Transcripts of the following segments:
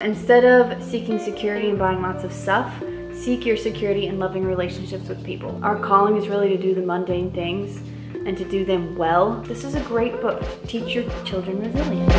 Instead of seeking security and buying lots of stuff, seek your security in loving relationships with people. Our calling is really to do the mundane things and to do them well. This is a great book teach your children resilience.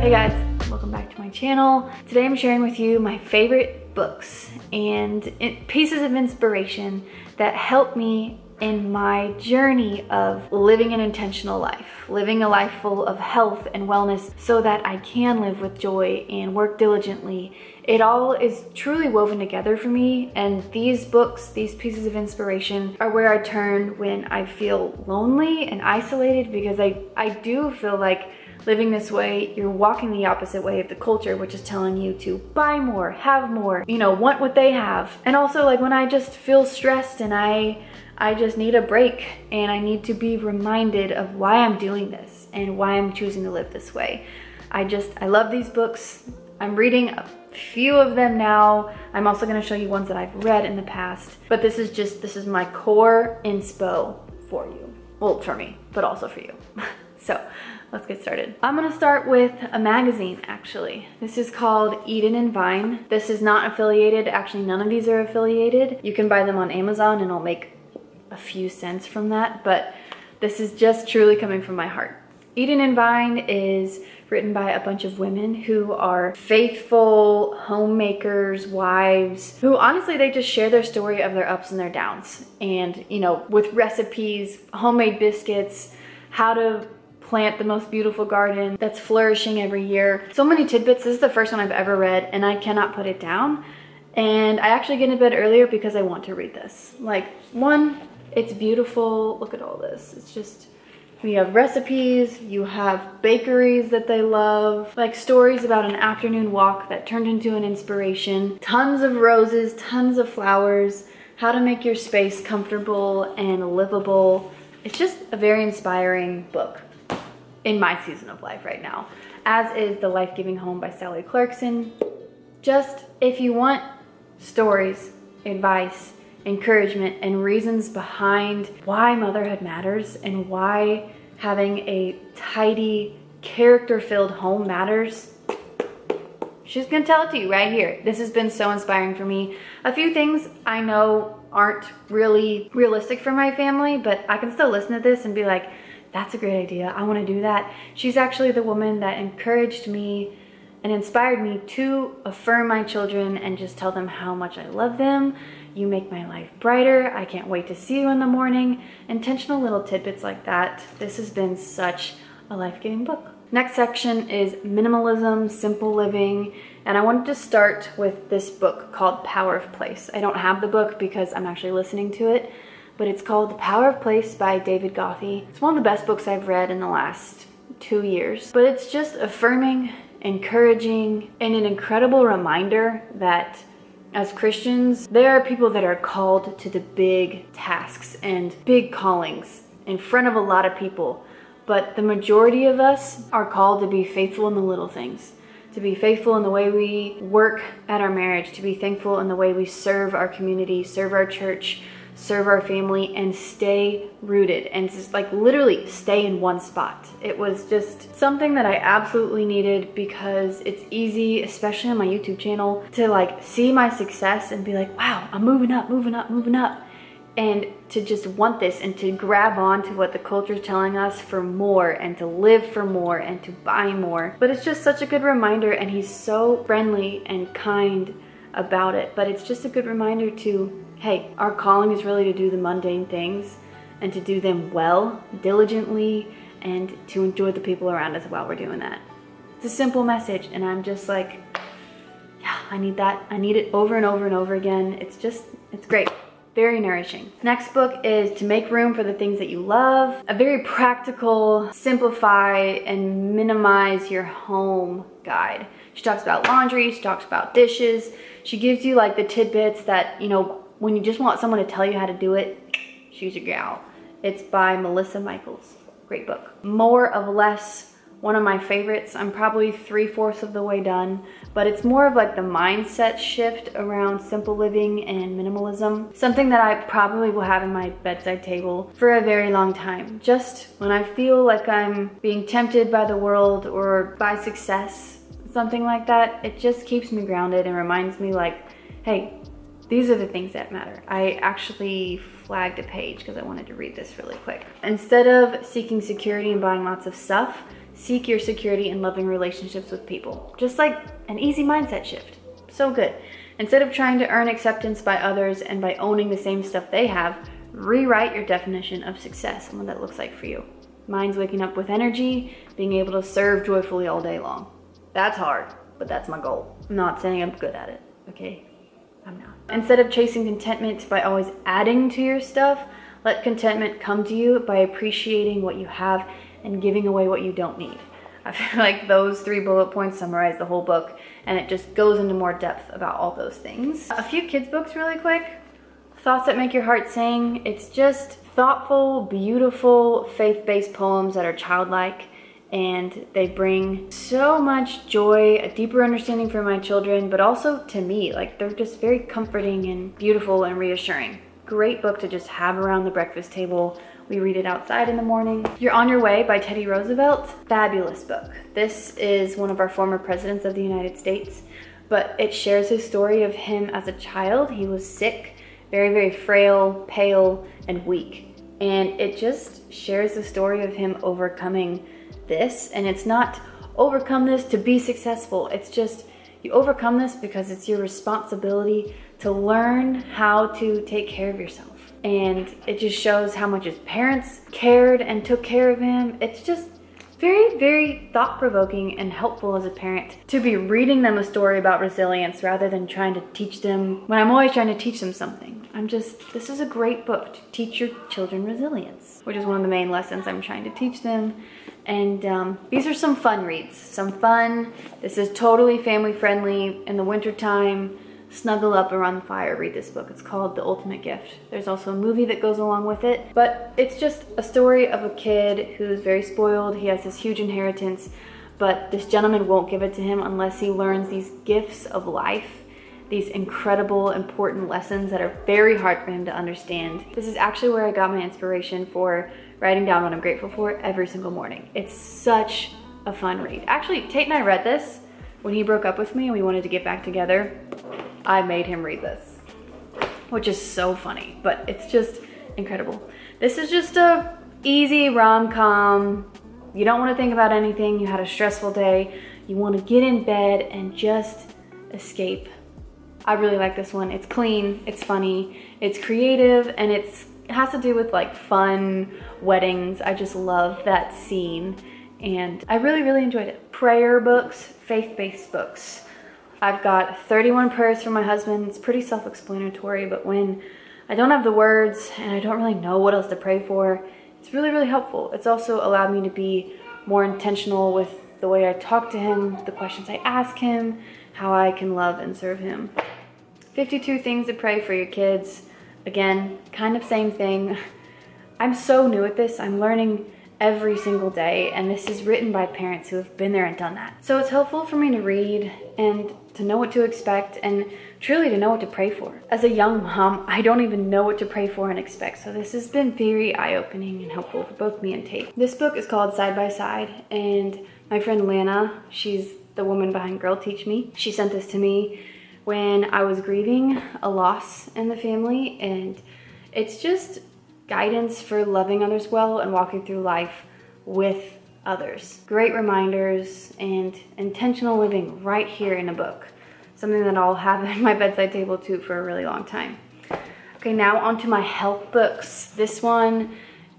Hey guys, welcome back to my channel. Today I'm sharing with you my favorite books and pieces of inspiration that help me in my journey of living an intentional life, living a life full of health and wellness so that I can live with joy and work diligently. It all is truly woven together for me, and these books, these pieces of inspiration, are where I turn when I feel lonely and isolated because I, I do feel like living this way, you're walking the opposite way of the culture, which is telling you to buy more, have more, you know, want what they have. And also like when I just feel stressed and I I just need a break and I need to be reminded of why I'm doing this and why I'm choosing to live this way. I just, I love these books. I'm reading a few of them now. I'm also gonna show you ones that I've read in the past, but this is just, this is my core inspo for you. Well, for me, but also for you. so let's get started. I'm gonna start with a magazine actually. This is called Eden and Vine. This is not affiliated. Actually, none of these are affiliated. You can buy them on Amazon and I'll make a few cents from that, but this is just truly coming from my heart. Eden and Vine is written by a bunch of women who are faithful homemakers, wives, who honestly, they just share their story of their ups and their downs. And, you know, with recipes, homemade biscuits, how to plant the most beautiful garden that's flourishing every year. So many tidbits. This is the first one I've ever read and I cannot put it down. And I actually get in bed earlier because I want to read this. Like, one, it's beautiful. Look at all this. It's just, we have recipes, you have bakeries that they love, like stories about an afternoon walk that turned into an inspiration, tons of roses, tons of flowers, how to make your space comfortable and livable. It's just a very inspiring book in my season of life right now, as is The Life-Giving Home by Sally Clarkson. Just if you want stories, advice, encouragement, and reasons behind why motherhood matters and why having a tidy, character-filled home matters, she's gonna tell it to you right here. This has been so inspiring for me. A few things I know aren't really realistic for my family, but I can still listen to this and be like, that's a great idea. I wanna do that. She's actually the woman that encouraged me and inspired me to affirm my children and just tell them how much I love them. You make my life brighter. I can't wait to see you in the morning. Intentional little tidbits like that. This has been such a life-giving book. Next section is minimalism, simple living, and I wanted to start with this book called Power of Place. I don't have the book because I'm actually listening to it, but it's called The Power of Place by David Gothy. It's one of the best books I've read in the last two years, but it's just affirming encouraging, and an incredible reminder that as Christians, there are people that are called to the big tasks and big callings in front of a lot of people. But the majority of us are called to be faithful in the little things, to be faithful in the way we work at our marriage, to be thankful in the way we serve our community, serve our church, serve our family and stay rooted and just like literally stay in one spot. It was just something that I absolutely needed because it's easy, especially on my YouTube channel, to like see my success and be like, wow, I'm moving up, moving up, moving up. And to just want this and to grab on to what the culture is telling us for more and to live for more and to buy more. But it's just such a good reminder and he's so friendly and kind about it. But it's just a good reminder to hey, our calling is really to do the mundane things and to do them well, diligently, and to enjoy the people around us while we're doing that. It's a simple message, and I'm just like, yeah, I need that. I need it over and over and over again. It's just, it's great. Very nourishing. Next book is To Make Room for the Things That You Love. A very practical, simplify and minimize your home guide. She talks about laundry, she talks about dishes. She gives you like the tidbits that, you know, when you just want someone to tell you how to do it, she's your gal. It's by Melissa Michaels. Great book. More of Less one of my favorites. I'm probably three fourths of the way done, but it's more of like the mindset shift around simple living and minimalism. Something that I probably will have in my bedside table for a very long time. Just when I feel like I'm being tempted by the world or by success, something like that, it just keeps me grounded and reminds me like, hey, these are the things that matter. I actually flagged a page because I wanted to read this really quick. Instead of seeking security and buying lots of stuff, seek your security in loving relationships with people. Just like an easy mindset shift. So good. Instead of trying to earn acceptance by others and by owning the same stuff they have, rewrite your definition of success and what that looks like for you. Mine's waking up with energy, being able to serve joyfully all day long. That's hard, but that's my goal. I'm not saying I'm good at it, okay? I'm not. Instead of chasing contentment by always adding to your stuff, let contentment come to you by appreciating what you have and giving away what you don't need. I feel like those three bullet points summarize the whole book and it just goes into more depth about all those things. A few kids books really quick. Thoughts That Make Your Heart Sing. It's just thoughtful, beautiful, faith-based poems that are childlike and they bring so much joy, a deeper understanding for my children, but also to me. Like they're just very comforting and beautiful and reassuring. Great book to just have around the breakfast table. We read it outside in the morning. You're on Your Way by Teddy Roosevelt. Fabulous book. This is one of our former presidents of the United States, but it shares his story of him as a child. He was sick, very, very frail, pale, and weak. And it just shares the story of him overcoming this and it's not overcome this to be successful. It's just you overcome this because it's your responsibility to learn how to take care of yourself. And it just shows how much his parents cared and took care of him. It's just very, very thought provoking and helpful as a parent to be reading them a story about resilience rather than trying to teach them when I'm always trying to teach them something. I'm just, this is a great book to teach your children resilience, which is one of the main lessons I'm trying to teach them. And um, these are some fun reads, some fun. This is totally family friendly in the wintertime. Snuggle up around the fire, read this book. It's called The Ultimate Gift. There's also a movie that goes along with it, but it's just a story of a kid who's very spoiled. He has this huge inheritance, but this gentleman won't give it to him unless he learns these gifts of life these incredible, important lessons that are very hard for him to understand. This is actually where I got my inspiration for writing down what I'm grateful for every single morning. It's such a fun read. Actually, Tate and I read this when he broke up with me and we wanted to get back together. I made him read this, which is so funny, but it's just incredible. This is just a easy rom-com. You don't want to think about anything. You had a stressful day. You want to get in bed and just escape. I really like this one. It's clean, it's funny, it's creative, and it's it has to do with like fun weddings. I just love that scene and I really, really enjoyed it. Prayer books, faith-based books. I've got 31 prayers for my husband. It's pretty self-explanatory, but when I don't have the words and I don't really know what else to pray for, it's really, really helpful. It's also allowed me to be more intentional with the way I talk to him, the questions I ask him, how I can love and serve him. 52 things to pray for your kids. Again, kind of same thing. I'm so new at this. I'm learning every single day and this is written by parents who have been there and done that. So it's helpful for me to read and to know what to expect and truly to know what to pray for. As a young mom, I don't even know what to pray for and expect. So this has been very eye-opening and helpful for both me and Tate. This book is called Side by Side and my friend Lana, she's the woman behind Girl Teach Me. She sent this to me when I was grieving a loss in the family and it's just guidance for loving others well and walking through life with others. Great reminders and intentional living right here in a book. Something that I'll have at my bedside table too for a really long time. Okay, now onto my health books. This one,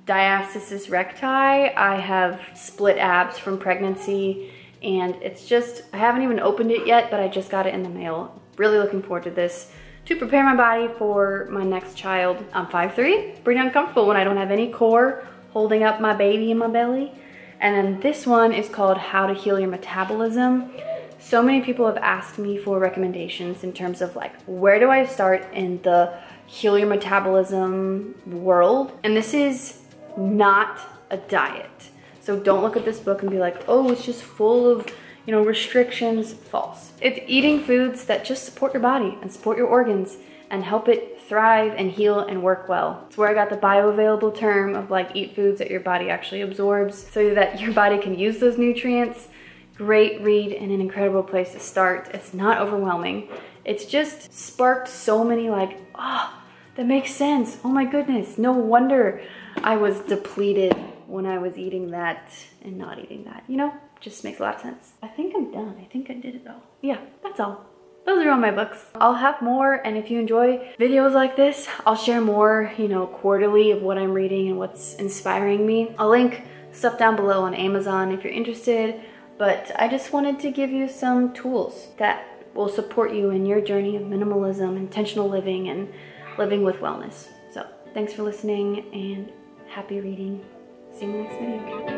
Diastasis Recti. I have split abs from pregnancy and it's just, I haven't even opened it yet, but I just got it in the mail really looking forward to this to prepare my body for my next child. I'm 5'3", pretty uncomfortable when I don't have any core holding up my baby in my belly. And then this one is called How to Heal Your Metabolism. So many people have asked me for recommendations in terms of like, where do I start in the heal your metabolism world? And this is not a diet. So don't look at this book and be like, oh, it's just full of, you know, restrictions. False. It's eating foods that just support your body and support your organs and help it thrive and heal and work well. It's where I got the bioavailable term of like eat foods that your body actually absorbs so that your body can use those nutrients. Great read and an incredible place to start. It's not overwhelming. It's just sparked so many like, ah, oh, that makes sense. Oh my goodness. No wonder I was depleted when I was eating that and not eating that. You know, just makes a lot of sense. I think I'm done. I think I did it all. Yeah, that's all those are all my books. I'll have more and if you enjoy videos like this, I'll share more, you know, quarterly of what I'm reading and what's inspiring me. I'll link stuff down below on Amazon if you're interested, but I just wanted to give you some tools that will support you in your journey of minimalism, intentional living, and living with wellness. So thanks for listening and happy reading. See you next video.